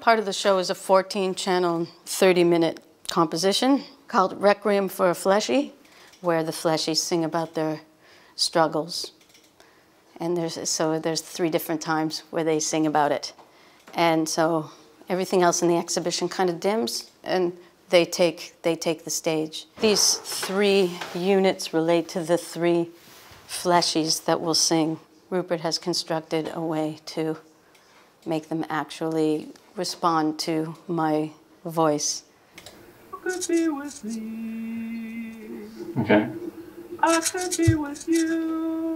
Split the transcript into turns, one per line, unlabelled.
Part of the show is a 14 channel, 30 minute composition called Requiem for a Fleshy, where the fleshies sing about their struggles. And there's, so there's three different times where they sing about it. And so everything else in the exhibition kind of dims and they take, they take the stage. These three units relate to the three fleshies that will sing. Rupert has constructed a way to make them actually respond to my voice.
could be with me.
Okay.
I could be with you.